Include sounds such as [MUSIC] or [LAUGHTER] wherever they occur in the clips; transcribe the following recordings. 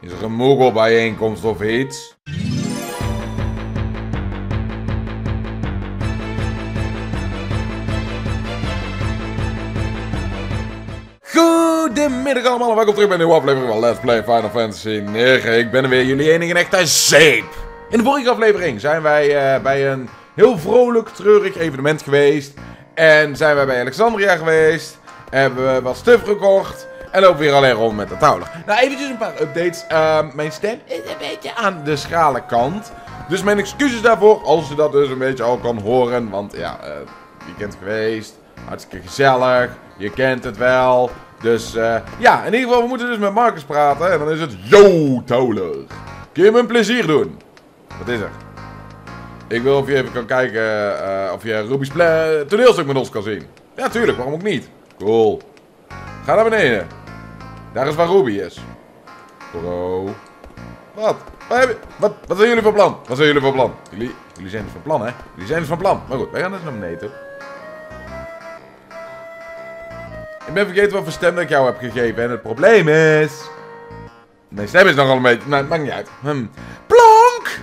Is er een Moogle-bijeenkomst of iets? Goedemiddag allemaal en welkom terug bij een nieuwe aflevering van Let's Play Final Fantasy 9. Ik ben er weer, jullie enige en echte zeep. In de vorige aflevering zijn wij uh, bij een heel vrolijk, treurig evenement geweest. En zijn wij bij Alexandria geweest. Hebben we wat stuff gekocht. En lopen weer alleen rond met de touwler. Nou, eventjes een paar updates. Uh, mijn stem is een beetje aan de schrale kant. Dus mijn excuses daarvoor, als je dat dus een beetje al kan horen. Want ja, uh, weekend geweest. Hartstikke gezellig. Je kent het wel. Dus uh, ja, in ieder geval, we moeten dus met Marcus praten. En dan is het, yo, touwler. Kun je me een plezier doen? Wat is er? Ik wil of je even kan kijken uh, of je Ruby's toneelstuk met ons kan zien. Ja, tuurlijk, waarom ook niet? Cool. Ga naar beneden. Daar is waar Ruby is. Bro. Wat? Wat, wat, zijn jullie van plan? Wat zijn jullie van plan? Jullie, jullie zijn dus van plan, hè? Jullie zijn dus van plan. Maar goed, wij gaan dus naar beneden. Ik ben vergeten wat voor stem dat ik jou heb gegeven. En het probleem is... Mijn stem is nogal een beetje... Maakt niet uit. Hm. Blank!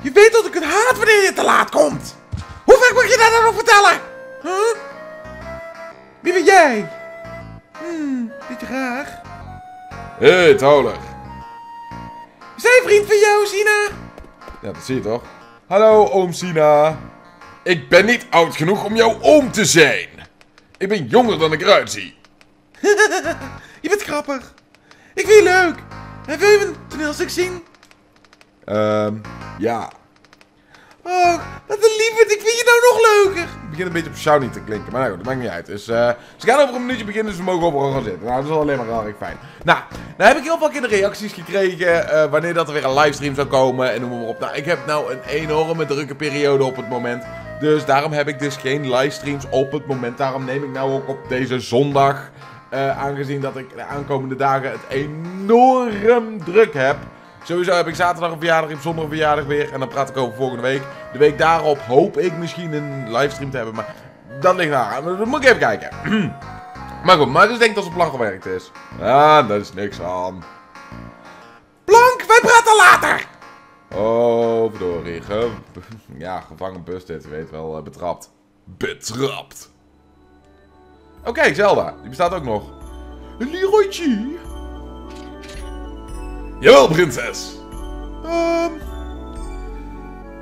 Je weet dat ik het haat wanneer je te laat komt. Hoe vaak moet je dat dan nog vertellen? Huh? Wie ben jij? Hmm, beetje graag. Hé, hey, Toler. Zijn vriend van jou, Sina? Ja, dat zie je toch? Hallo, oom Sina. Ik ben niet oud genoeg om jouw oom te zijn. Ik ben jonger dan ik eruit zie. [LAUGHS] je bent grappig. Ik vind je leuk. En wil je mijn toneelstuk zien? Ehm, um, ja. Oh, wat een liefde. Ik vind je nou nog leuker. Het begint een beetje op Shiny te klinken. Maar nou dat maakt niet uit. Dus uh, ze gaan over een minuutje beginnen, dus we mogen overal gaan zitten. Nou, dat is alleen maar heel erg fijn. Nou, nou heb ik heel vaak in de reacties gekregen uh, wanneer dat er weer een livestream zou komen en noem maar op. Nou, ik heb nou een enorme drukke periode op het moment. Dus daarom heb ik dus geen livestreams op het moment. Daarom neem ik nou ook op deze zondag. Uh, aangezien dat ik de aankomende dagen het enorm druk heb. Sowieso heb ik zaterdag een verjaardag, heb zondag een verjaardag weer. En dan praat ik over volgende week. De week daarop hoop ik misschien een livestream te hebben. Maar dat ligt daar. Dat moet ik even kijken. [CLEARS THROAT] maar goed, maar dus denk dat het plan gewerkt is. Ja, daar is niks aan. Blank, wij praten later! Oh, verdorie. [LAUGHS] Ja, gevangen bus dit, weet wel, uh, betrapt. Betrapt. Oké, Zelda. Die bestaat ook nog. Leroy. Jawel, prinses. Um,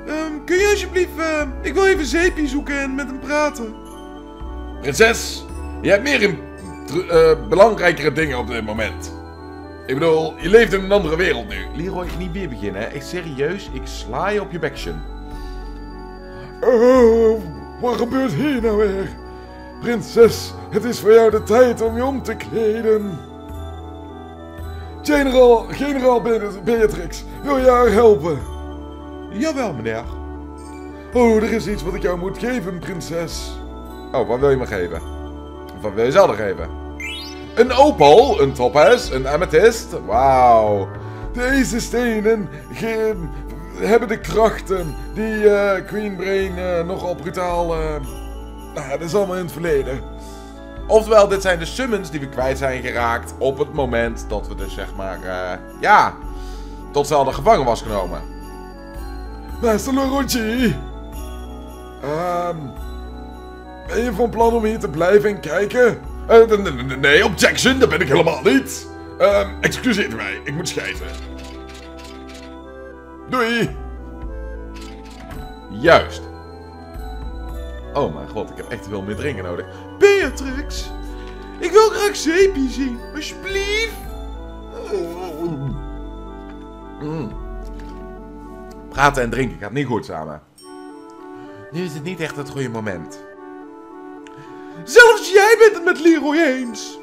um, kun je alsjeblieft... Uh, ik wil even Zeepie zoeken en met hem praten. Prinses, je hebt meer in, uh, belangrijkere dingen op dit moment. Ik bedoel, je leeft in een andere wereld nu. Leroy, niet weer beginnen, hè. Ik serieus, ik sla je op je beksjen. Oh, wat gebeurt hier nou weer? Prinses, het is voor jou de tijd om je om te kleden. Generaal, generaal Beatrix, wil je haar helpen? Jawel, meneer. Oh, er is iets wat ik jou moet geven, prinses. Oh, wat wil je me geven? Wat wil je zelf geven? Een opal, een topaz, een amethyst. Wauw. Deze stenen hebben de krachten die uh, Queen Brain uh, nogal brutaal... Uh, nou, dat is allemaal in het verleden. Oftewel, dit zijn de summons die we kwijt zijn geraakt op het moment dat we dus zeg maar, ja, tot Zelda gevangen was genomen. Master Lorochi, um, ben je van plan om hier te blijven en kijken? Uh, nee, objection, dat ben ik helemaal niet. Um, excuseer mij, ik moet schijten. Doei! Juist. Oh mijn god, ik heb echt veel meer drinken nodig. Beatrix! Ik wil graag zeepie zien, alsjeblieft! Mm. Praten en drinken gaat niet goed samen. Nu is het niet echt het goede moment. Zelfs jij bent het met Leroy eens.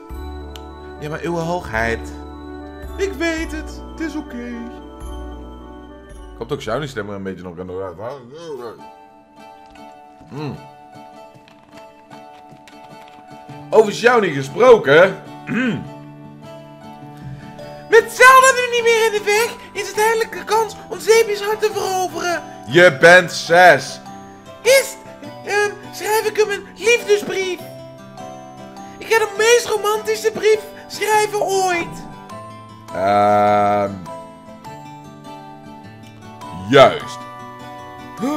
Ja, maar uw hoogheid. Ik weet het, het is oké. Okay. Ik hoop dat ik Shiny stem er een beetje nog kan doen. Mm. Over Shiny gesproken. [CLEARS THROAT] Met Zelda nu niet meer in de weg, is het eindelijk de kans om Zeepjes hart te veroveren. Je bent zes. Is, uh, schrijf ik hem een liefdesbrief. Ik ga de meest romantische brief schrijven ooit. Ehm... Juist.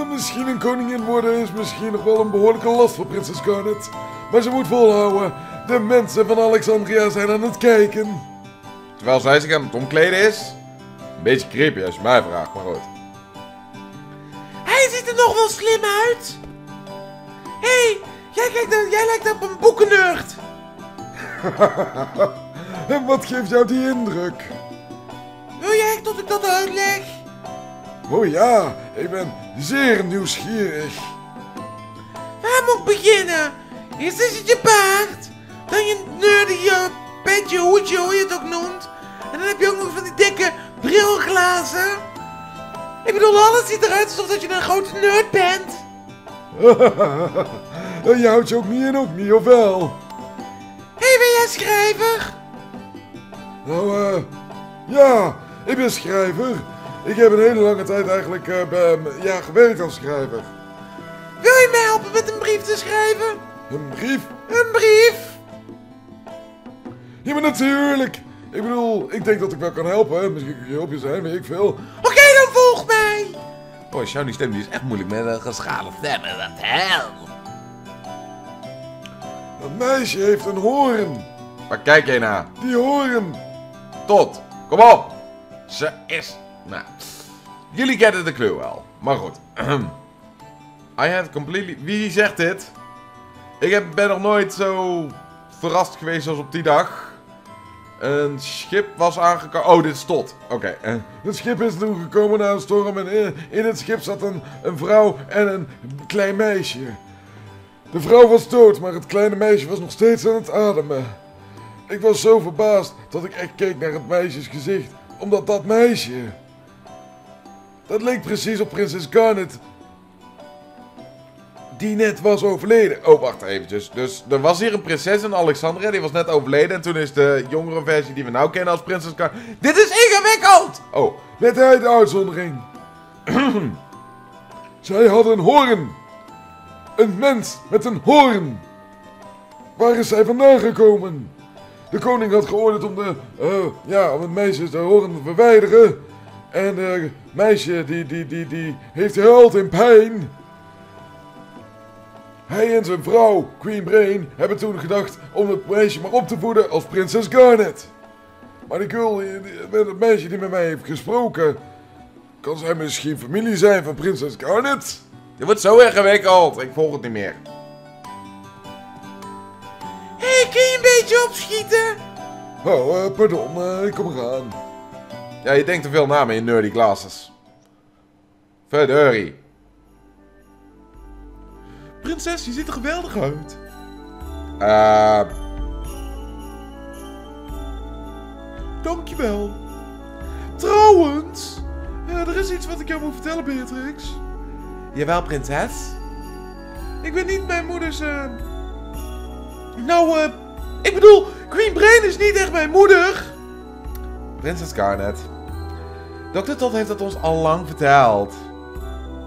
Misschien een koningin worden is misschien nog wel een behoorlijke last voor prinses Garnet. Maar ze moet volhouden. De mensen van Alexandria zijn aan het kijken. Terwijl zij zich aan het omkleden is. Een beetje creepy als je mij vraagt, maar goed. Hij ziet er nog wel slim uit. Hé, hey, jij, kijkt jij lijkt op een boekennerd. [LAUGHS] En wat geeft jou die indruk? Wil jij dat ik dat uitleg? Oh ja, ik ben zeer nieuwsgierig. Waar moet ik beginnen? Eerst is het je baard. Dan je nerdy uh, petje, hoedje, hoe je het ook noemt. En dan heb je ook nog van die dikke brilglazen. Ik bedoel, alles ziet eruit alsof dat je een grote nerd bent. En je houdt je ook niet in, ook niet, of wel? Hé, hey, ben jij schrijver? Nou, eh, ja, ik ben schrijver. Ik heb een hele lange tijd eigenlijk eh, bij, ja, gewerkt als schrijver. Wil je mij helpen met een brief te schrijven? Een brief? Een brief? Ja, maar natuurlijk. Ik bedoel, ik denk dat ik wel kan helpen. hè. Misschien kun je hulpje zijn, weet ik veel. Oké, dan volg mij. Oh, jouw die stem die is echt moeilijk met een geschalen stem. Wat de hel? Dat meisje heeft een hoorn. Waar kijk jij naar? Die hoorn. Tot. Kom op. Ze is... Nou. Jullie kennen de clue wel. Maar goed. [CLEARS THROAT] I had completely... Wie zegt dit? Ik ben nog nooit zo verrast geweest als op die dag. Een schip was aangekomen... Oh, dit is tot. Oké. eh. Het schip is toen gekomen na een storm en in, in het schip zat een, een vrouw en een klein meisje. De vrouw was dood, maar het kleine meisje was nog steeds aan het ademen. Ik was zo verbaasd dat ik echt keek naar het meisjes gezicht, omdat dat meisje... Dat leek precies op prinses Garnet. Die net was overleden. Oh, wacht eventjes. Dus er was hier een prinses in Alexandria, die was net overleden. En toen is de jongere versie die we nou kennen als prinses Car... Dit is ingewikkeld! Oh, Met hij de uitzondering. [CLEARS THROAT] Zij had een hoorn. Een mens met een hoorn. Waar is zij vandaan gekomen? De koning had geoordeeld om, de, eh, ja, om het meisje de hoorn te verwijderen. En het meisje die, die, die, die heeft gehuild in pijn. Hij en zijn vrouw, Queen Brain, hebben toen gedacht om het meisje maar op te voeden als prinses Garnet. Maar die girl, die- met het meisje die met mij heeft gesproken, kan zij misschien familie zijn van prinses Garnet? dit wordt zo ingewikkeld. Ik volg het niet meer. Hé, hey, kun je een beetje opschieten? Oh, eh, pardon, eh, ik kom eraan. Ja, je denkt te veel na met je nerdy glasses. Verdorie. Prinses, je ziet er geweldig uit. Eh... Dankjewel. Trouwens, eh, er is iets wat ik jou moet vertellen, Beatrix. Jawel, prinses. Ik ben niet mijn moeders. eh Nou, eh. ik bedoel, Queen Brain is niet echt mijn moeder. Prinses Garnet. Dr. Todd heeft het ons al lang verteld.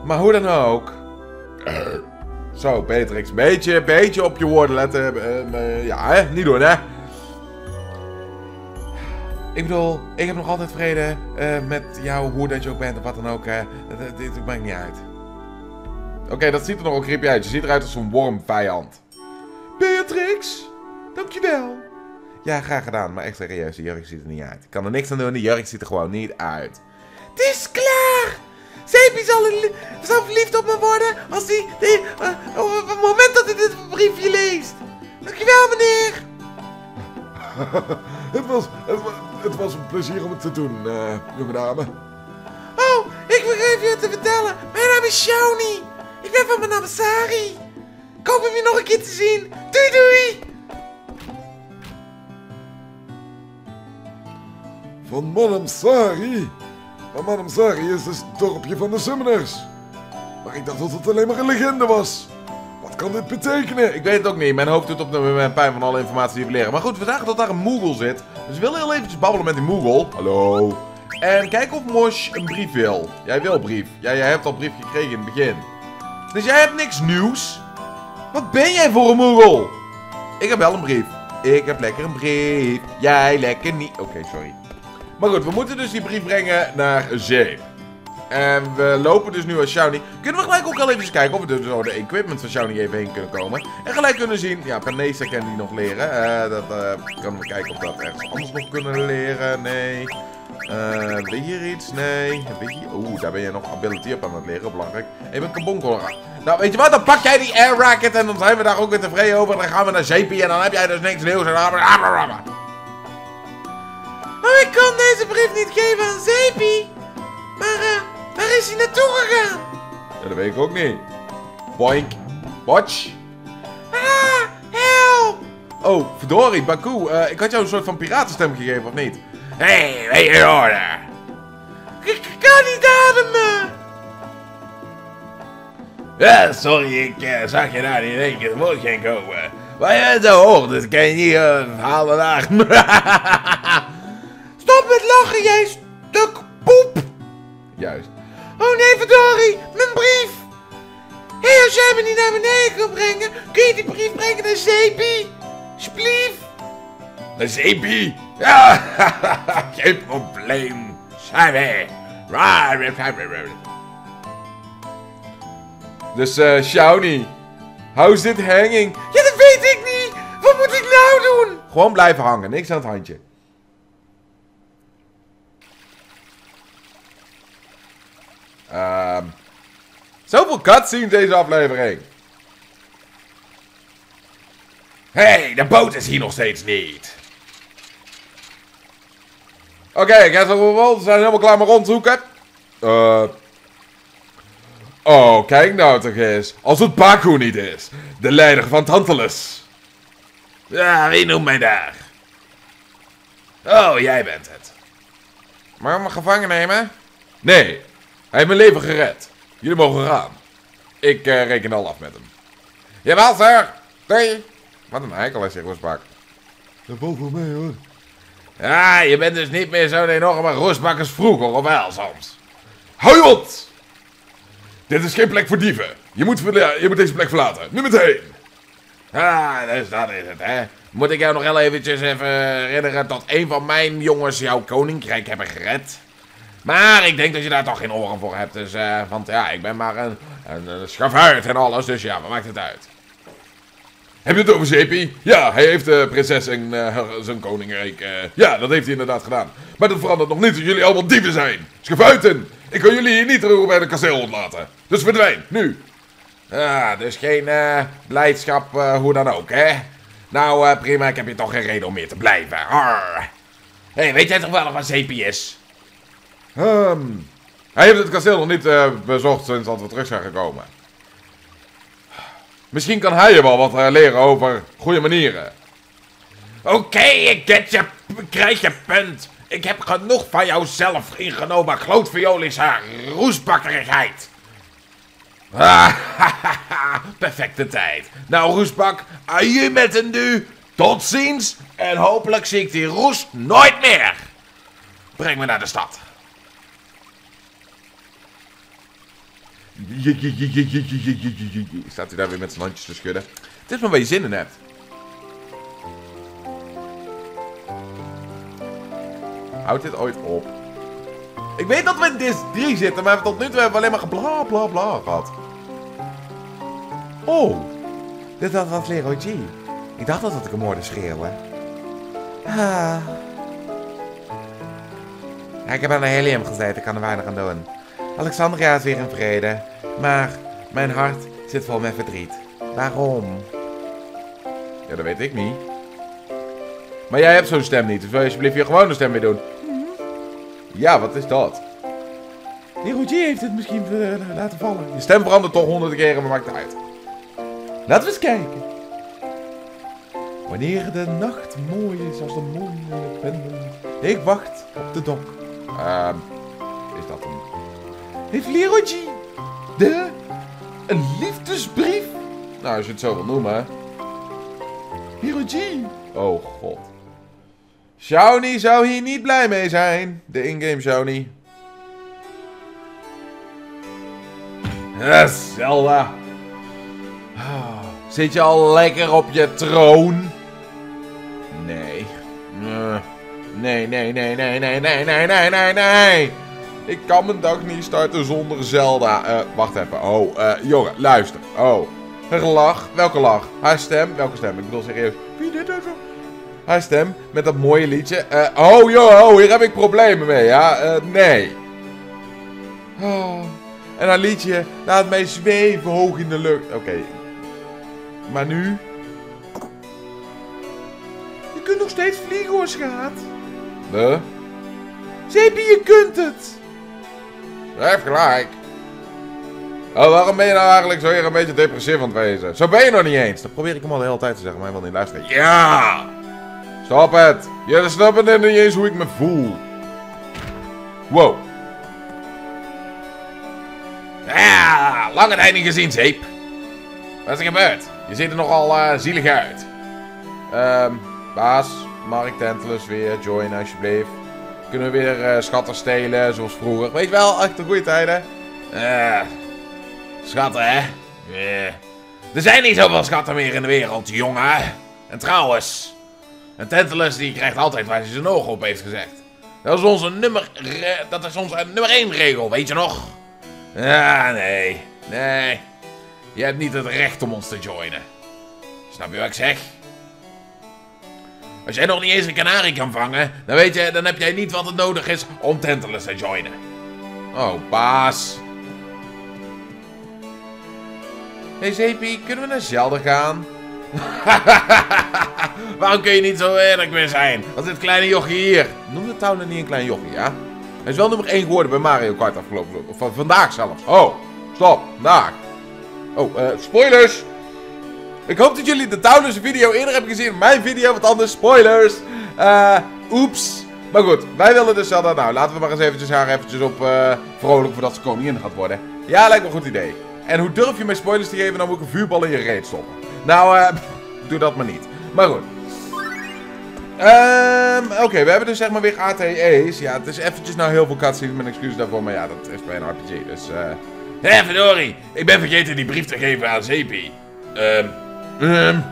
Maar hoe dan ook. Zo, Beatrix. Beetje, beetje op je woorden letten. Eh, eh, ja, hè? Niet doen, hè? Ik bedoel, ik heb nog altijd vrede eh, met jou, hoe dat je ook bent of wat dan ook. Dit maakt niet uit. Oké, dat ziet er nogal creepy uit. Je ziet eruit als zo'n wormvijand. Beatrix, dankjewel. Ja, graag gedaan. Maar echt serieus, die jurk ziet er niet uit. Ik kan er niks aan doen, die jurk ziet er gewoon niet uit. Het is klaar. Zeepie zal, zal verliefd op me worden als hij eh, op het moment dat hij dit briefje leest. Dankjewel, meneer. [LAUGHS] Het was, het, wa- het was een plezier om het te doen, eh, jonge dame. Oh, ik vergeet je te vertellen. Mijn naam is Shawnee. Ik ben van mijn naam Sari. Ik hoop hem je nog een keer te zien. Doei doei. Van Madame Sari. Maar Madame Sari is dus het dorpje van de Summoners. Maar ik dacht dat het alleen maar een legende was. Wat kan dit betekenen? Ik weet het ook niet. Mijn hoofd doet op moment pijn van alle informatie die we leren. Maar goed, we zagen dat daar een Moogle zit. Dus we willen heel eventjes babbelen met die Moogle. Hallo. En kijken of Mosh een brief wil. Jij wil brief. Ja, jij hebt al brief gekregen in het begin. Dus jij hebt niks nieuws? Wat ben jij voor een Moogle? Ik heb wel een brief. Ik heb lekker een brief. Jij lekker niet. Oké, sorry. Maar goed, we moeten dus die brief brengen naar Zeep. En we lopen dus nu als Shawnee. Kunnen we gelijk ook al even kijken of we dus door de equipment van Shawnee even heen kunnen komen. En gelijk kunnen zien, ja, Panesa kan die nog leren. Eh, dat uh, kunnen we kijken of dat ergens anders nog kunnen leren. Nee. Uh, ben je hier iets? Nee. Ben je hier? Oeh, daar ben je nog ability op aan het leren. Belangrijk. En je bent kabonkolera. Nou, weet je wat? Dan pak jij die air racket en dan zijn we daar ook weer tevreden over. Dan gaan we naar Zeepie en dan heb jij dus niks nieuws. En Maar ik kan deze brief niet geven aan Zeepie. Maar, eh... Waar is hij naartoe gegaan? Ja, dat weet ik ook niet. Boink. Watch. Ah, help! Oh, verdorie, Baku. Uh, ik had jou een soort van piratenstem gegeven, of niet? Hé, hey, weet je orde? Ik kan niet ademen! Ja, sorry, ik uh, zag je daar niet in één keer woord gaan komen. Maar je bent zo hoog, dus kan je niet uh, halen daar. [LAUGHS] Zeepie? Splief! Naar Zeepie? Ja, [LAUGHS] geen probleem. Zijn Dus, eh, uh, Shawnee, how's it hanging? Ja, dat weet ik niet! Wat moet ik nou doen? Gewoon blijven hangen, niks aan het handje. Um, zoveel cutscenes deze aflevering. Hé, hey, de boot is hier nog steeds niet. Oké, okay, ik heb we zijn helemaal klaar met rondzoeken. Uh, oh, kijk nou toch eens. Als het Baku niet is. De leider van Tantalus. Ja, wie noemt mij daar? Oh, jij bent het. Maar we gevangen nemen? Nee, hij heeft mijn leven gered. Jullie mogen gaan. Ik uh, reken al af met hem. Jawel, sir. Nee. Wat een eikel is, Roesbak. Dat valt voor mij, hoor. Ja, je bent dus niet meer zo'n enorme roesbak als vroeger, of wel soms? Hou je mond! Dit is geen plek voor dieven. Je moet, je moet deze plek verlaten. Nu meteen. Ah, dus dat is het, hè. Moet ik jou nog heel eventjes even herinneren dat een van mijn jongens jouw koninkrijk hebben gered? Maar ik denk dat je daar toch geen oren voor hebt. Dus, uh, want ja, ik ben maar een, een, een schavuit en alles. Dus ja, wat maakt het uit? Heb je het over Zeepie? Ja, hij heeft de prinses en uh, zijn koninkrijk. Uh, ja, dat heeft hij inderdaad gedaan. Maar dat verandert nog niet dat jullie allemaal dieven zijn. Schavuiten! Ik kan jullie hier niet terug bij de kasteel ontlaten. Dus verdwijn, nu. Ja, dus geen blijdschap, hoe dan ook, hè? Nou, prima, ik heb je toch geen reden om meer te blijven. Hé, hey, weet jij toch wel wat Zeepie is? Um, hij heeft het kasteel nog niet bezocht sinds dat we terug zijn gekomen. Misschien kan hij je wel wat uh, leren over goede manieren. Oké, ik je, krijg je punt. Ik heb genoeg van jouzelf ingenomen grootviolische roesbakkerigheid. [LAUGHS] perfecte tijd. Nou, roesbak, je met een nu. Tot ziens. En hopelijk zie ik die roest nooit meer. Breng me naar de stad. Staat hij daar weer met zijn handjes te schudden. Het is maar waar je zin in hebt. Houdt dit ooit op? Ik weet dat we in Dis 3 zitten, maar tot nu toe hebben we alleen maar gebla bla bla gehad. Oh, dit was van Leroy. Ik dacht dat ik hem hoorde schreeuwen. Ah. Ik heb aan de helium gezeten, ik kan er weinig aan doen. Alexandria is weer in vrede, maar mijn hart zit vol met verdriet. Waarom? Ja, dat weet ik niet. Maar jij hebt zo'n stem niet, dus wil je alsjeblieft je gewone stem weer doen? Ja, wat is dat? Die Roger heeft het misschien uh, laten vallen. Je stem verandert toch honderden keren, maar maakt het uit. Laten we eens kijken. Wanneer de nacht mooi is als een mooie pendel. Ik wacht op de dok. Ehm, is dat een heeft Leroy de een liefdesbrief? Nou, als je het zo wil noemen. Leroy Oh god. Shawnee zou hier niet blij mee zijn. De ingame Shawnee. Yes, Zelda. Zit je al lekker op je troon? Nee. Uh, Nee, nee, nee, nee, nee, nee, nee, nee, nee, nee. Ik kan mijn dag niet starten zonder Zelda. Eh, wacht even. Oh, eh, jongen, luister. Oh. Een lach. Welke lach? Haar stem. Welke stem? Ik bedoel serieus. Wie dit even? Haar stem. Met dat mooie liedje. Eh, oh, joh, oh, hier heb ik problemen mee, ja? Eh, nee. Oh. En haar liedje. Laat mij zweven hoog in de lucht. Oké. Maar nu? Je kunt nog steeds vliegen hoor, schaat. Huh? Zeepie, je kunt het. Heeft gelijk. Oh, waarom ben je nou eigenlijk zo hier een beetje depressief aan het wezen? Zo ben je nog niet eens. Dat probeer ik hem al de hele tijd te zeggen, maar hij wil niet luisteren. Ja! Stop het! Je snapt net niet eens hoe ik me voel. Wow. Ja, lange tijd niet gezien, Zeep. Wat is er gebeurd? Je ziet er nogal eh, zielig uit. Ehm, baas, Mark Tentelus weer, join alsjeblieft. Kunnen we weer eh, schatten stelen, zoals vroeger. Weet je wel, echt de goede tijden. Eh, schatten, hè? Eh, er zijn niet zoveel schatten meer in de wereld, jongen. En trouwens, een Tantalus die krijgt altijd waar hij zijn ogen op heeft gezegd. Dat is onze nummer, dat is onze nummer 1 regel, weet je nog? Ja, nee, nee. Je hebt niet het recht om ons te joinen. Snap je wat ik zeg? Als jij nog niet eens een kanarie kan vangen, dan weet je, dan heb jij niet wat het nodig is om Tantalus te joinen. Oh, baas. Hey Zeepie, kunnen we naar Zelda gaan? [LAUGHS] Waarom kun je niet zo eerlijk meer zijn als dit kleine jochie hier? Noem de Towner niet een klein jochie, ja? Hij is wel nummer 1 geworden bij Mario Kart afgelopen. Of van vandaag zelfs. Oh, stop. Vandaag. Oh, eh, spoilers. Ik hoop dat jullie de Towners video eerder hebben gezien. Mijn video, wat anders. Spoilers. Eh, oeps. Maar goed, wij willen dus Zelda. Nou, laten we maar eens eventjes haar eventjes op eh, vrolijk voordat ze koningin gaat worden. Ja, lijkt me een goed idee. En hoe durf je mij spoilers te geven, dan moet ik een vuurbal in je reet stoppen. Nou, eh, [LAUGHS] doe dat maar niet. Maar goed. Ehm, Oké, we hebben dus zeg maar weer ATE's. Ja, het is eventjes nou heel veel cutscenes, mijn excuses daarvoor. Maar ja, dat is bij een RPG, dus... eh Hé, verdorie. Ik ben vergeten die brief te geven aan Zeepie. Ehm... mm.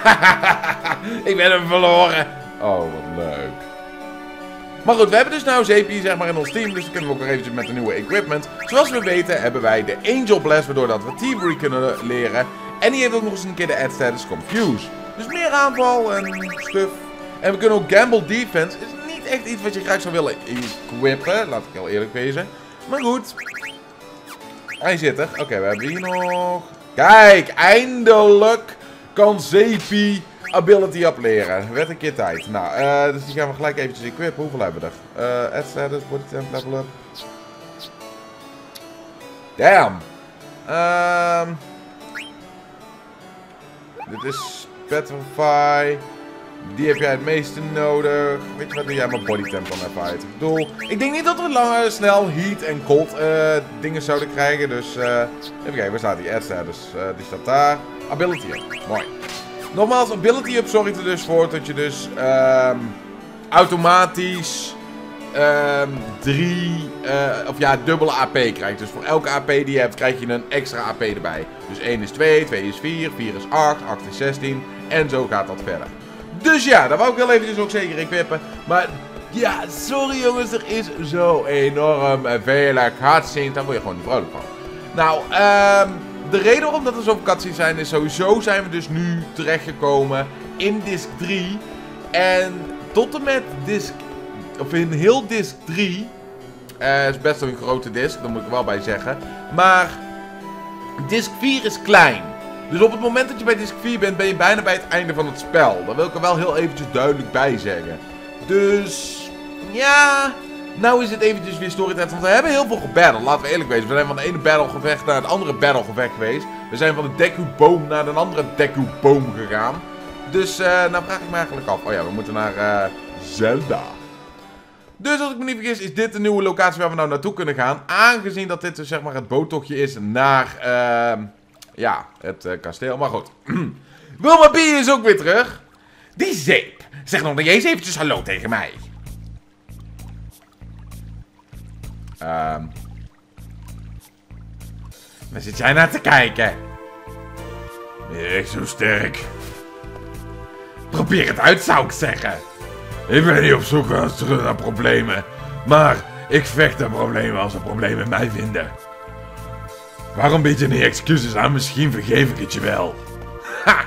[LAUGHS] ik ben hem verloren. Oh, wat leuk. Maar goed, we hebben dus nou Zeepie zeg maar in ons team, dus dan kunnen we ook nog eventjes met de nieuwe equipment. Zoals we weten hebben wij de Angel Blast, waardoor dat we Thievery kunnen leren. En die heeft ook nog eens een keer de ad status Confuse. Dus meer aanval en stuff. En we kunnen ook Gamble Defense. Is niet echt iets wat je graag zou willen equippen, laat ik heel eerlijk wezen. Maar goed. Hij zit er. Oké, we hebben hier nog... Kijk, eindelijk kan Zeepie ability opleren. Werd een keer tijd. Nou, eh, dus die gaan we gelijk eventjes equippen. Hoeveel hebben we er? Ad status, body temp, level up. Damn. Ehm dit is Petrify. Die heb jij het meeste nodig. Weet je wat, doe jij mijn body temp dan even uit. Ik bedoel, ik denk niet dat we lang, snel heat en cold eh, dingen zouden krijgen. Dus, eh even kijken, waar staat die ad status? Eh, die staat daar. Ability up. Mooi. Nogmaals, ability up zorgt er dus voor dat je dus ehm, automatisch ehm, drie, of ja, dubbele AP krijgt. Dus voor elke AP die je hebt, krijg je een extra AP erbij. Dus 1 is 2, 2 is 4, 4 is 8, 8 is 16 en zo gaat dat verder. Dus ja, daar wou ik wel eventjes ook zeker equippen. Maar ja, sorry jongens, er is zo enorm veel cutscenes. Daar word je gewoon niet vrolijk van. Nou, ehm de reden waarom dat er zoveel cutscenes zijn is sowieso zijn we dus nu terechtgekomen in disc 3. En tot en met disc, of in heel disc 3, eh is best wel een grote disc, daar moet ik wel bij zeggen. Maar disc 4 is klein. Dus op het moment dat je bij disc 4 bent, ben je bijna bij het einde van het spel. Daar wil ik er wel heel eventjes duidelijk bij zeggen. Dus, ja, nou is het eventjes weer storytijd. Want we hebben heel veel gebatteld, laten we eerlijk wezen. We zijn van de ene battlegevecht naar het andere battlegevecht geweest. We zijn van de Deku-boom naar de andere Deku-boom gegaan. Dus, eh, nou vraag ik me eigenlijk af. Oh ja, we moeten naar eh, Zelda. Dus als ik me niet vergis, is dit de nieuwe locatie waar we nou naartoe kunnen gaan. Aangezien dat dit dus zeg maar het boottochtje is naar, ehm ja, het eh, kasteel. Maar goed. [CLEARS THROAT] Wilma B is ook weer terug. Die zeep. Zeg nog niet eens eventjes hallo tegen mij. Ehm waar zit jij naar te kijken? Echt zo sterk? probeer het uit, zou ik zeggen. Ik ben niet op zoek naar problemen. Maar ik vecht naar problemen als ze problemen mij vinden. Waarom bied je niet excuses aan? Misschien vergeef ik het je wel. Ha!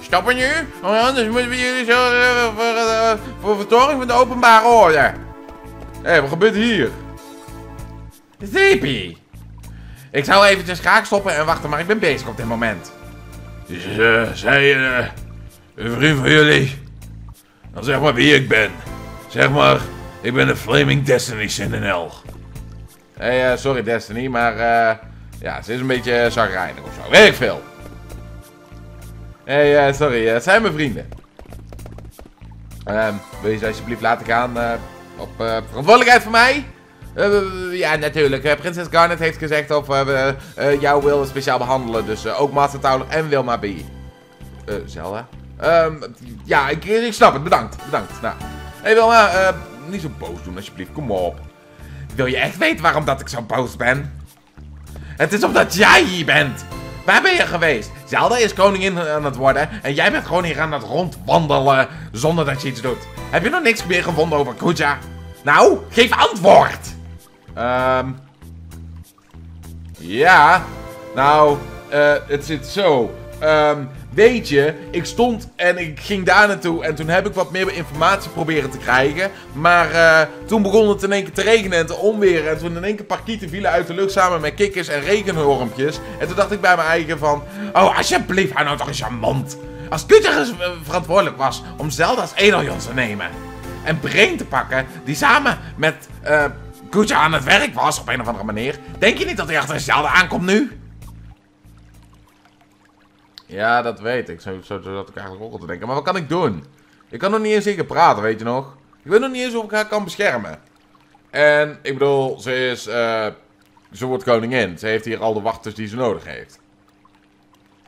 Stoppen nu? Want anders moeten we jullie zo eh, voor, eh, voor verstoring van de openbare orde. Hé, hey, wat gebeurt hier? Zeepie! Ik zou eventjes graag stoppen en wachten, maar ik ben bezig op dit moment. Dus eh, zij eh, een vriend van jullie? Dan zeg maar wie ik ben. Zeg maar, ik ben de Flaming Destiny Sentinel. Hey, eh, sorry Destiny, maar eh, ja, ze is een beetje zagrijnig of zo. Weet ik veel. Hey, eh, sorry, het zijn mijn vrienden. Ehm, wil je ze alsjeblieft laten gaan op verantwoordelijkheid van mij? Ja, natuurlijk. Prinses Garnet heeft gezegd of we jou willen speciaal behandelen. Dus ook Master Towler en Wilma B. Zelda? Ehm, ja, ik, ik snap het. Bedankt. Bedankt. Nou. Hey, Wilma, niet zo boos doen alsjeblieft. Kom op. Wil je echt weten waarom dat ik zo boos ben? Het is omdat jij hier bent. Waar ben je geweest? Zelda is koningin aan het worden en jij bent gewoon hier aan het rondwandelen zonder dat je iets doet. Heb je nog niks meer gevonden over Kuja? Nou, geef antwoord! Ehm... ja, nou, eh, het zit zo. Ehm, weet je, ik stond en ik ging daar naartoe en toen heb ik wat meer informatie proberen te krijgen. Maar eh, toen begon het in één keer te regenen en te onweren. En toen in één keer parkieten vielen uit de lucht samen met kikkers en regenwormpjes. En toen dacht ik bij mijn eigen van, oh alsjeblieft, hou nou toch eens mond. Als Kuter verantwoordelijk was om Zelda als Edeljon te nemen. En Brain te pakken, die samen met eh Kuja aan het werk was op een of andere manier. Denk je niet dat hij achter Zelda aankomt nu? Ja, dat weet ik. Zo, zo zat ik eigenlijk ook al te denken. Maar wat kan ik doen? Ik kan nog niet eens zeker praten, weet je nog? Ik weet nog niet eens of ik haar kan beschermen. En, ik bedoel, ze is... eh ze wordt koningin. Ze heeft hier al de wachters die ze nodig heeft.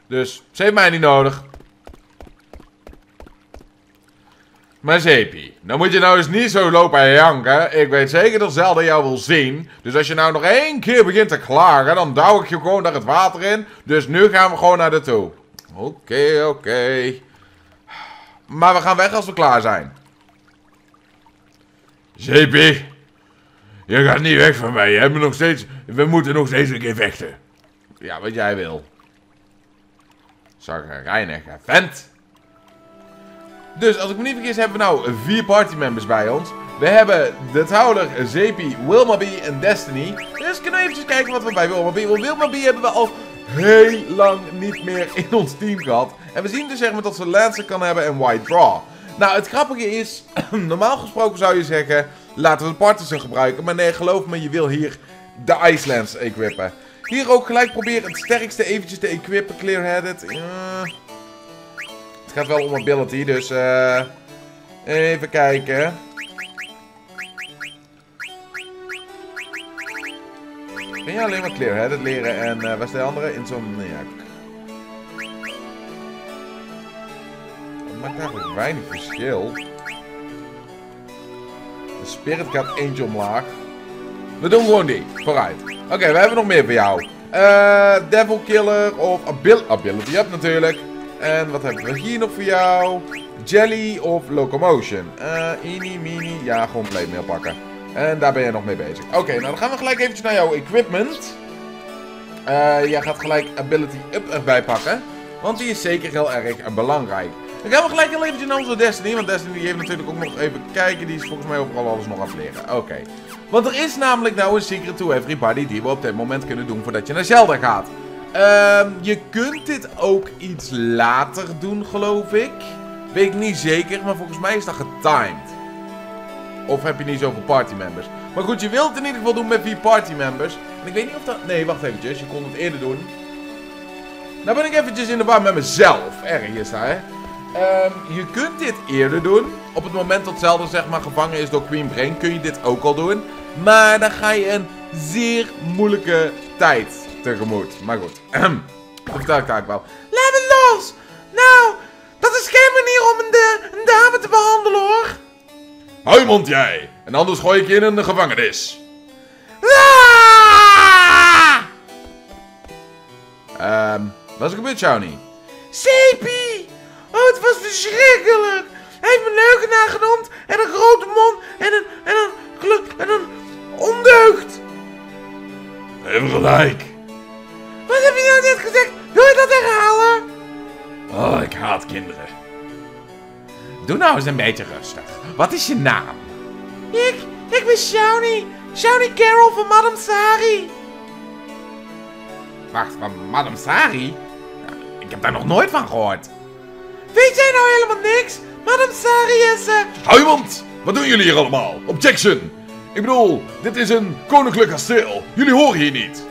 Dus, ze heeft mij niet nodig. Maar Zeepie, nou moet je nou eens niet zo lopen en janken. Ik weet zeker dat Zelda jou wil zien. Dus als je nou nog één keer begint te klagen, dan douw ik je gewoon naar het water in. Dus nu gaan we gewoon naar de toe. Oké, oké. Maar we gaan weg als we klaar zijn. Zeepie, je gaat niet weg van mij. Je hebt me nog steeds, we moeten nog steeds een keer vechten. Ja, wat jij wil. Zagrijnige vent. Dus, als ik me niet vergis, hebben we nou vier partymembers bij ons. We hebben de Towler, Zepi, Wilma B en Destiny. Dus kunnen we eventjes kijken wat we bij Wilma B... Want Wilma B hebben we al heel lang niet meer in ons team gehad. En we zien dus zeg maar dat ze Lancer kan hebben en White Draw. Nou, het grappige is, [CLEARS THROAT] normaal gesproken zou je zeggen, laten we de Partisan gebruiken. Maar nee, geloof me, je wil hier de Icelands equippen. Hier ook gelijk proberen het sterkste eventjes te equippen, clear-headed. Het gaat wel om ability, dus eh even kijken. Kun je alleen maar clear-headed leren en eh waar is de andere? Insomniac. Dat maakt eigenlijk weinig verschil. De spirit gaat eentje omlaag. We doen gewoon die. Vooruit. Oké, we hebben nog meer voor jou. Eh, Devil Killer of abil Ability Up natuurlijk. En wat hebben we hier nog voor jou? Jelly of Locomotion? Eh, Eeny, Meeny. Ja, gewoon Blade Mail pakken. En daar ben je nog mee bezig. Oké, nou dan gaan we gelijk eventjes naar jouw equipment. Eh, jij gaat gelijk Ability Up erbij pakken. Want die is zeker heel erg belangrijk. Dan gaan we gelijk heel eventjes naar onze Destiny. Want Destiny heeft natuurlijk ook nog even kijken. Die is volgens mij overal alles nog aan het leren. Oké. Want er is namelijk nou een secret to everybody die we op dit moment kunnen doen voordat je naar Zelda gaat. Ehm, je kunt dit ook iets later doen, geloof ik. Weet ik niet zeker, maar volgens mij is dat getimed. Of heb je niet zoveel partymembers? Maar goed, je wilt het in ieder geval doen met vier partymembers. En ik weet niet of dat... Nee, wacht eventjes. Je kon het eerder doen. Nou ben ik eventjes in de war met mezelf. Erg is hè. Ehm, je kunt dit eerder doen. Op het moment dat Zelda zeg maar gevangen is door Queen Brain kun je dit ook al doen. Maar dan ga je een zeer moeilijke tijd tegemoet. Maar goed. [CLEARS THROAT] dat vertel ik daar wel. Laat me los! Nou, dat is geen manier om da- een dame te behandelen hoor. Hou je mond jij, en anders gooi ik je in een gevangenis. Ah! Ehm, wat is er gebeurd, Shawnee? Sepie! Oh, het was verschrikkelijk! Hij heeft me leugenaar genoemd en een grote mond en een, en een, en een ondeugd! Even gelijk. Nou eens een beetje rustig. Wat is je naam? Ik, ik ben Shawnee. Shawnee Carol van Madame Sari. Wacht, van Madame Sari? Ik heb daar nog nooit van gehoord. Weet jij nou helemaal niks? Madame Sari is... eh, Hou je mond! Wat doen jullie hier allemaal? Objection! Ik bedoel, dit is een koninklijk kasteel. Jullie horen hier niet.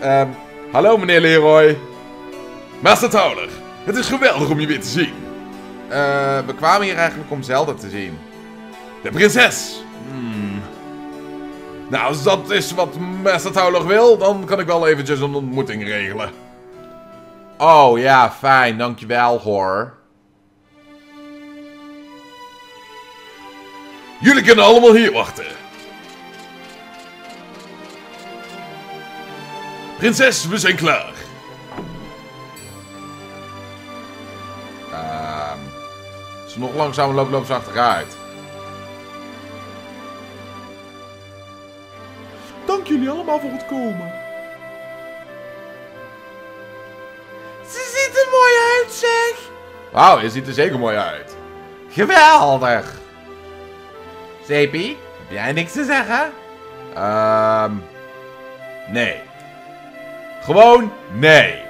Ehm, hallo meneer Leroy. Master Towler, het is geweldig om je weer te zien. Eh, we kwamen hier eigenlijk om Zelda te zien. De prinses. Hmm. Nou, als dat is wat Master Towler wil, dan kan ik wel eventjes een ontmoeting regelen. Oh ja, fijn, dankjewel hoor. Jullie kunnen allemaal hier wachten. Prinses, we zijn klaar. Ehm, als ze nog langzamer loopt, ze achteruit. Dank jullie allemaal voor het komen. ze ziet er mooi uit, zeg. Wauw, je ziet er zeker mooi uit. Geweldig. Sepie, heb jij niks te zeggen? Ehm, nee. Gewoon nee.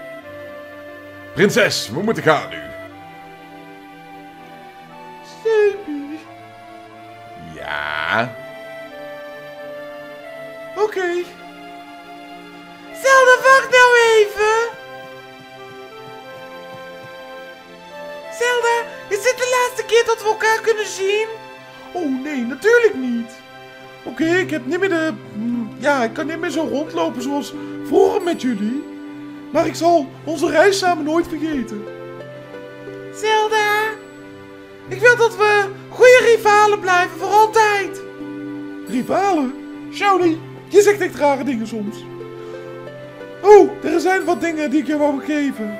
Prinses, we moeten gaan nu. Ja, ik kan niet meer zo rondlopen zoals vroeger met jullie. Maar ik zal onze reis samen nooit vergeten. Zelda, ik wil dat we goede rivalen blijven voor altijd. Rivalen? Shawnee, je zegt echt rare dingen soms. Oh, er zijn wat dingen die ik je wou geven.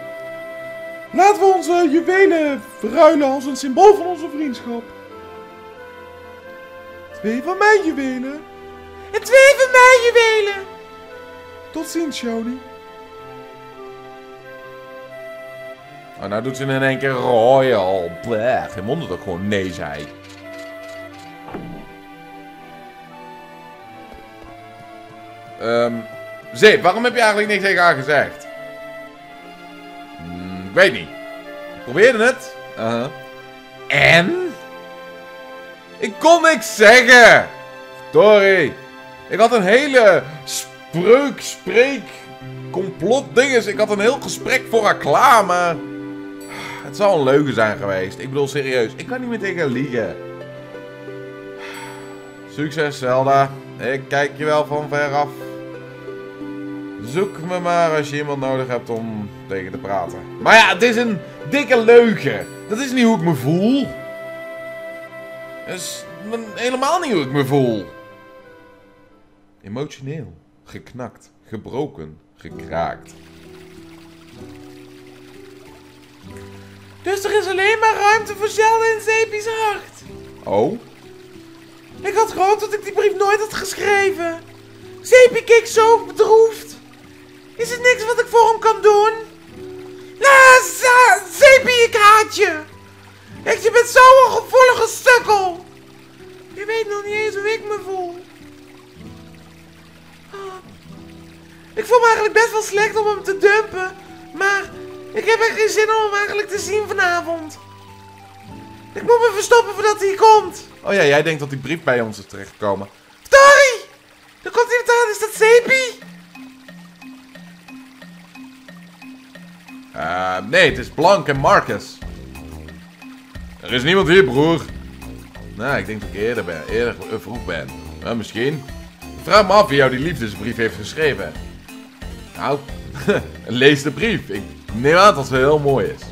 Laten we onze juwelen verruilen als een symbool van onze vriendschap. Twee van mijn juwelen. En twee van mijn juwelen. Tot ziens, Shawnee. Oh, nou doet ze in één keer royal. Blech, geen wonder dat ik gewoon nee zei. Ehm, Zeep, waarom heb je eigenlijk niks tegen haar gezegd? Hmm, ik weet niet. Ik probeerde het. Uh-huh. En? Ik kon niks zeggen. Sorry. Ik had een hele spreuk, spreek, complot dinges. Ik had een heel gesprek voor haar klaar, maar... Het zal een leugen zijn geweest. Ik bedoel, serieus. Ik kan niet meer tegen liegen. Succes, Zelda. Ik kijk je wel van ver af. Zoek me maar als je iemand nodig hebt om tegen te praten. Maar ja, het is een dikke leugen. Dat is niet hoe ik me voel. Dat is helemaal niet hoe ik me voel. Emotioneel. Geknakt. Gebroken. Gekraakt. Dus er is alleen maar ruimte voor Zelda en Zeepie's hart. Oh? Ik had gehoopt dat ik die brief nooit had geschreven. Zeepie keek zo bedroefd. Is er niks wat ik voor hem kan doen? La, Za- Zeepie, ik haat je. Echt, je bent zo'n gevoelige stukkel. Je weet nog niet eens hoe ik me voel. Ik voel me eigenlijk best wel slecht om hem te dumpen. Maar ik heb echt geen zin om hem eigenlijk te zien vanavond. Ik moet me verstoppen voordat hij komt. Oh ja, jij denkt dat die brief bij ons is terechtgekomen. Tori! Er komt iemand aan, is dat Sepie? Eh, nee, het is Blank en Marcus. Er is niemand hier, broer. Nou, ik denk dat ik eerder, ben, eerder vroeg ben. Nou, misschien. Ik vraag me af wie jou die liefdesbrief heeft geschreven. Nou, [LAUGHS] lees de brief. Ik neem aan dat ze heel mooi is.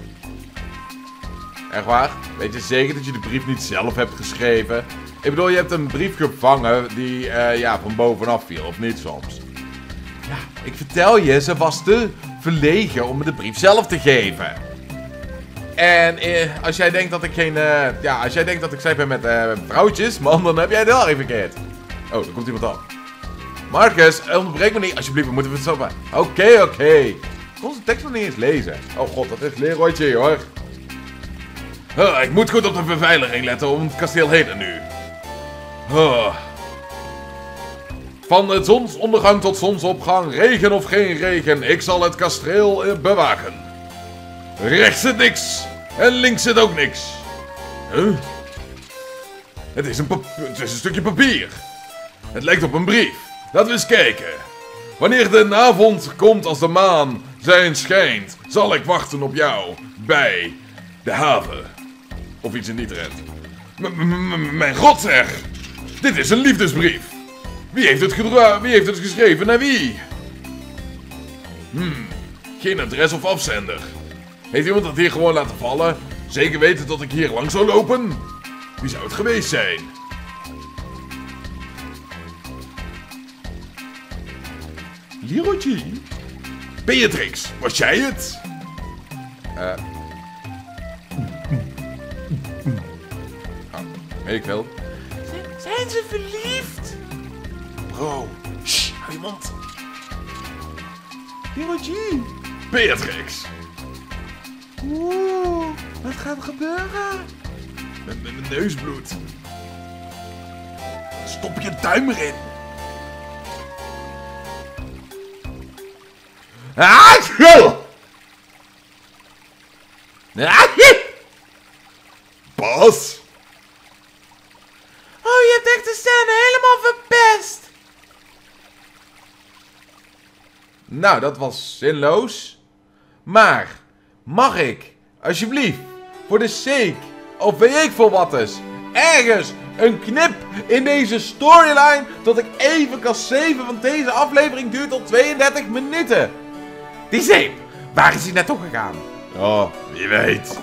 Echt waar? Weet je zeker dat je de brief niet zelf hebt geschreven? Ik bedoel, je hebt een brief gevangen die eh, ja, van bovenaf viel, of niet soms? Ja, ik vertel je, ze was te verlegen om me de brief zelf te geven. En eh, als jij denkt dat ik geen... eh, ja, als jij denkt dat ik slecht ben met eh, vrouwtjes, man, dan heb jij het heel erg verkeerd. Oh, er komt iemand aan. Marcus, onderbreek me niet. Alsjeblieft, we moeten het stoppen. Oké, oké. Ik kon zijn tekst nog niet eens lezen. Oh god, dat is Leroytje hoor. Ik moet goed op de beveiliging letten om het kasteel heen en nu. Van het zonsondergang tot zonsopgang, regen of geen regen, ik zal het kasteel bewaken. Rechts zit niks en links zit ook niks. Huh? Het is, het is een stukje papier. Het lijkt op een brief. Laten we eens kijken. Wanneer de avond komt als de maan zijn schijnt, zal ik wachten op jou bij de haven. Of iets in die trend. Mijn god zeg! Dit is een liefdesbrief. Wie heeft het, wie heeft het geschreven naar wie? Hmm, geen adres of afzender. Heeft iemand het hier gewoon laten vallen? Zeker weten dat ik hier lang zou lopen? Wie zou het geweest zijn? Leroytje? Beatrix, was jij het? Eh. Oh, weet ik wel. Zijn ze verliefd? Bro, shh, hou je mond. Leroytje? Beatrix. Oeh, wat gaat er gebeuren? Met mijn neusbloed. Stop je duim erin. Bas? Oh, je hebt echt de scène helemaal verpest. Nou, dat was zinloos. Maar, mag ik, alsjeblieft, voor de sake, of weet ik veel wat is, ergens een knip in deze storyline, tot ik even kan saven, want deze aflevering duurt al 32 minuten. Die zeep, waar is hij naartoe gegaan? Oh, wie weet.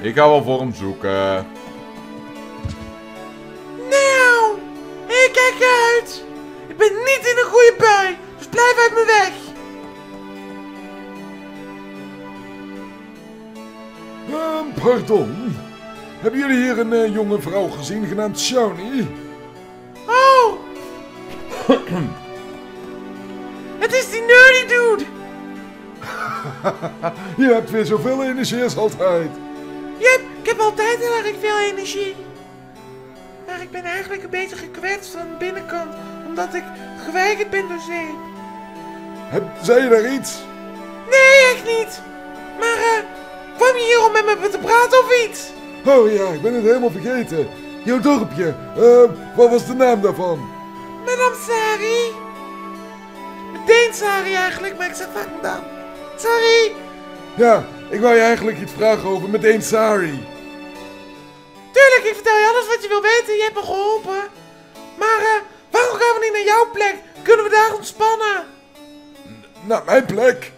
Ik ga wel voor hem zoeken. Nou, ik kijk uit. Ik ben niet in een goede bui, dus blijf uit mijn weg. Ehm, pardon. Hebben jullie hier een eh, jonge vrouw gezien genaamd Shawnee? Oh. [CLEARS THROAT] Je hebt weer zoveel energie als altijd. Jep, ik heb altijd heel erg veel energie. Maar ik ben eigenlijk een beetje gekwetst van de binnenkant, omdat ik geweigerd ben door zee. Heb, zei je daar iets? Nee, echt niet. Maar, eh, kwam je hier om met me te praten of iets? Oh ja, ik ben het helemaal vergeten. Jouw dorpje, ehm, wat was de naam daarvan? Madame Sari. Meteen Sari eigenlijk, maar ik zeg vaak madame. Sorry. Ja, ik wou je eigenlijk iets vragen over meteen Sari. Tuurlijk, ik vertel je alles wat je wil weten. Je hebt me geholpen. Maar, eh, waarom gaan we niet naar jouw plek? Kunnen we daar ontspannen? Nou, mijn plek.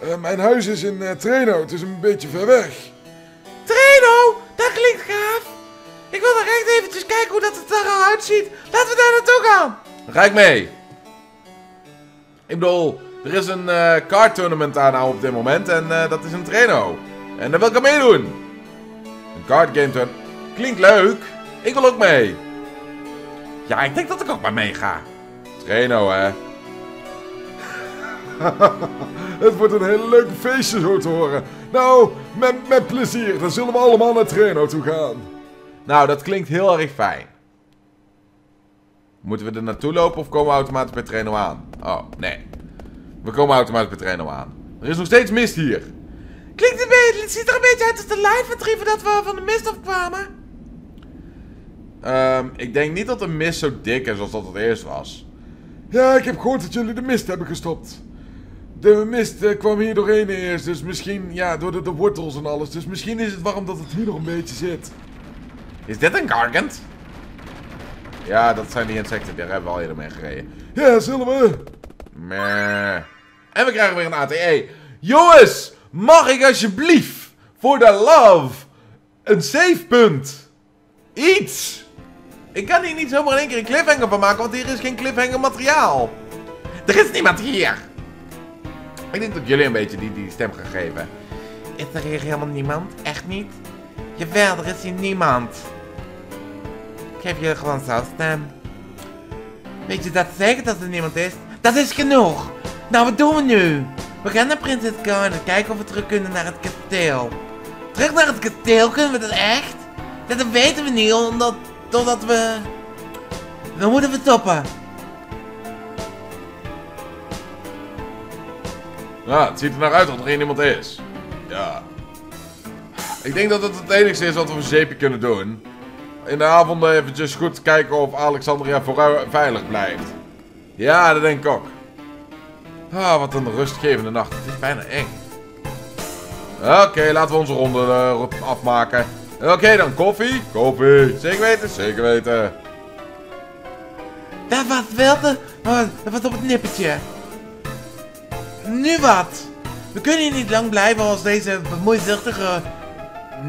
Eh, mijn huis is in Treno, het is een beetje ver weg. Treno, dat klinkt gaaf. Ik wil nog echt eventjes kijken hoe dat het er al uitziet. Laten we daar naartoe gaan. Dan ga ik mee. Ik bedoel, er is een eh card tournament aan nou op dit moment en eh, dat is een traino. En daar wil ik aan meedoen. Een card game tournament. Klinkt leuk. Ik wil ook mee. Ja, ik denk dat ik ook maar mee ga. Traino, hè. [LAUGHS] Het wordt een hele leuke feestje zo te horen. Nou, met, met plezier. Dan zullen we allemaal naar Treno toe gaan. Nou, dat klinkt heel erg fijn. Moeten we er naartoe lopen of komen we automatisch bij Traino aan? Oh, nee. We komen automatisch bij Traino aan. Er is nog steeds mist hier. Klinkt een beetje, het ziet er een beetje uit als de live retriever dat we van de mist afkwamen. Ehm, ik denk niet dat de mist zo dik is als dat het eerst was. Ja, ik heb gehoord dat jullie de mist hebben gestopt. De mist eh, kwam hier doorheen eerst, dus misschien, ja, door de, de wortels en alles. Dus misschien is het warm dat het hier nog een beetje zit. Is dit een gargant? Ja, dat zijn die insecten. Daar hebben we al eerder mee gereden. Ja, zullen we? Meh. En we krijgen weer een ATE. Jongens, mag ik alsjeblieft voor de love een savepunt? Iets. Ik kan hier niet zomaar in één keer een cliffhanger van maken, want hier is geen cliffhanger materiaal. Er is niemand hier. Ik denk dat jullie een beetje die, die stem gaan geven. Is er hier helemaal niemand? Echt niet? Jawel, er is hier niemand. Ik geef je gewoon zo'n stem. Weet je dat zeker dat er niemand is? Dat is genoeg. Nou, wat doen we nu? We gaan naar Prinses Garden, kijken of we terug kunnen naar het kasteel. Terug naar het kasteel, kunnen we dat echt? Dat weten we niet, omdat, totdat we... Dan moeten we stoppen. Ja, het ziet er naar uit dat er geen iemand is. Ja. Ik denk dat het het enige is wat we een zeepje kunnen doen. In de avond eventjes goed kijken of Alexandria vooruit veilig blijft. Ja, dat denk ik ook. Ah, wat een rustgevende nacht. Het is bijna eng. Oké, laten we onze ronde eh, afmaken. Oké, dan koffie. Koffie. Zeker weten, zeker weten. Dat was wel de... op het nippertje. Nu wat? We kunnen hier niet lang blijven als deze bemoeizuchtige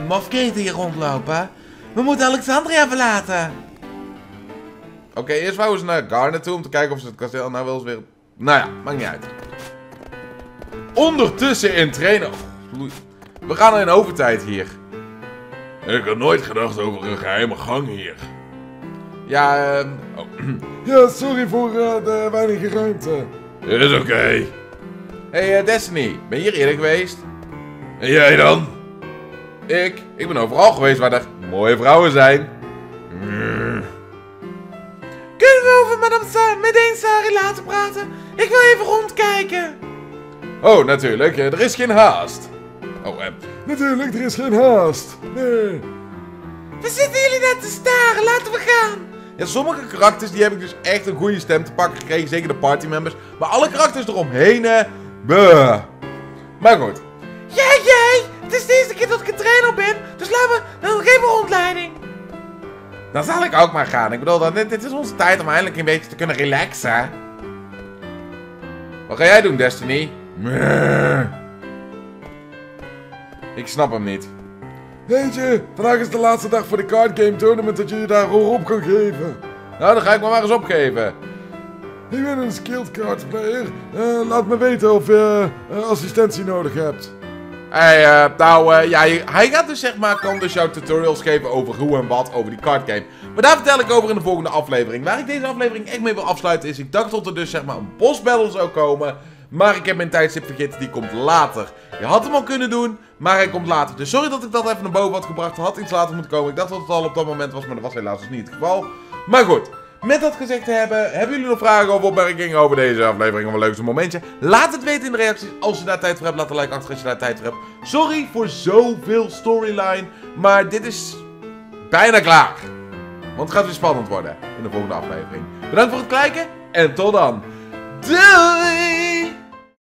mafketen hier rondlopen. We moeten Alexandria verlaten. Oké, eerst wouden ze naar Garnet toe om te kijken of ze het kasteel nou wel eens weer... Nou ja, maakt niet uit. Ondertussen in trainen... Oh, we gaan in overtijd hier. Ik had nooit gedacht over een geheime gang hier. Ja, ehm... Oh. [CLEARS THROAT] Ja, sorry voor eh, de weinige ruimte. Is oké. Hey eh, Destiny, ben je hier eerder geweest? En jij dan? Ik? Ik ben overal geweest waar er mooie vrouwen zijn. Mm. Kunnen we over Madame Sa meteen Sari laten praten? Ik wil even rondkijken. Oh, natuurlijk. eh, Er is geen haast. Oh, eh... Natuurlijk, er is geen haast. Nee. We zitten jullie net te staren, laten we gaan. Ja, sommige karakters die heb ik dus echt een goede stem te pakken gekregen. Zeker de partymembers. Maar alle karakters eromheen, eh... Buh. Maar goed. Jij, jij! Dan zal ik ook maar gaan. Ik bedoel, dan, dit, dit is onze tijd om eindelijk een beetje te kunnen relaxen. Wat ga jij doen, Destiny? Ik snap hem niet. Weet je, vandaag is de laatste dag voor de card game tournament dat je je daar op kan geven. Nou, dan ga ik me maar eens opgeven. Ik ben een skilled cards player. Eh, laat me weten of je eh, assistentie nodig hebt. Eh, nou, eh, ja, hij gaat dus zeg maar, kan dus jouw tutorials geven over hoe en wat over die card game. Maar daar vertel ik over in de volgende aflevering. Waar ik deze aflevering echt mee wil afsluiten is, ik dacht dat er dus zeg maar een boss battle zou komen. Maar ik heb mijn tijdstip vergeten, die komt later. Je had hem al kunnen doen, maar hij komt later. Dus sorry dat ik dat even naar boven had gebracht. Had iets later moeten komen. Ik dacht dat het al op dat moment was, maar dat was helaas dus niet het geval. Maar goed, met dat gezegd te hebben, hebben jullie nog vragen of opmerkingen over deze aflevering of een leukste momentje? Laat het weten in de reacties als je daar tijd voor hebt. Laat een like achter als je daar tijd voor hebt. Sorry voor zoveel storyline, maar dit is bijna klaar. Want het gaat weer spannend worden in de volgende aflevering. Bedankt voor het kijken en tot dan. Doei!